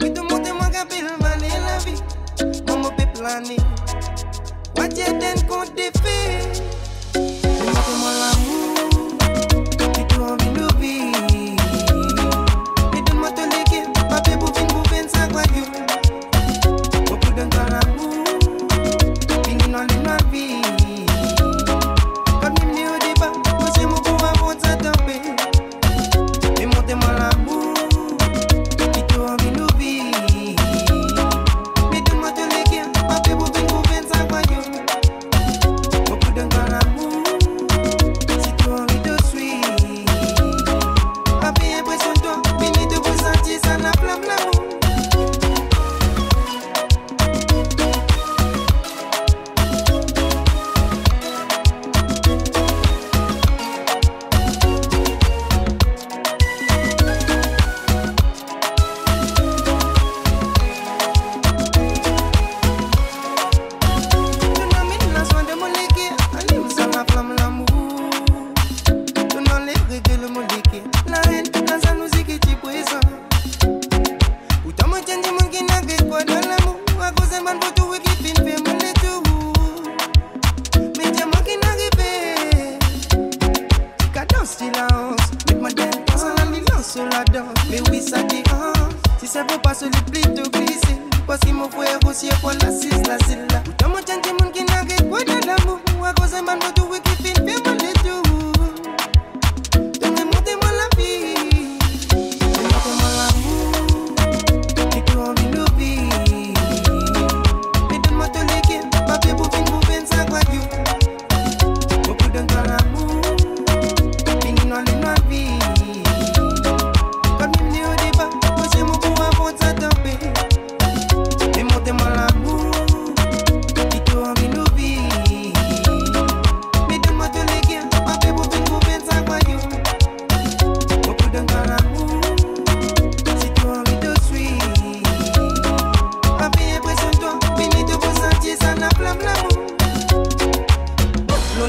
We don't want am gonna build a la Mama, people, I What you then could defeat? paso el plito gris. fue fuego, si con las islas, islas.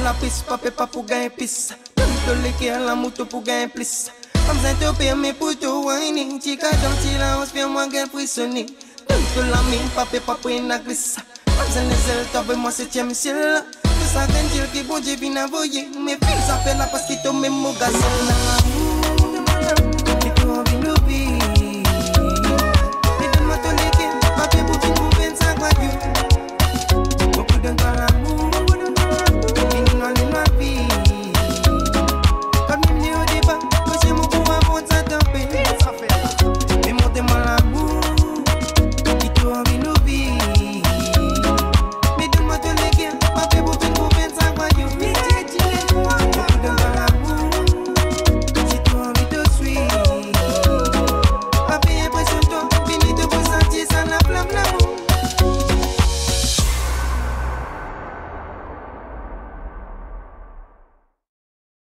la papa pape pa pou gagne piste. Tout le qui la moto pour gagner plus. Comme ça te permet pour te whining. Chica gentil la hausse, moi gagne prisonnier. Tout la mine, pape pa pour une glisse. Comme ça les ailes, toi moi septième ciel. Tout ça gagne, qui bon, j'ai bien envoyé. Mes fils appellent parce qu'ils t'ont même au gazon.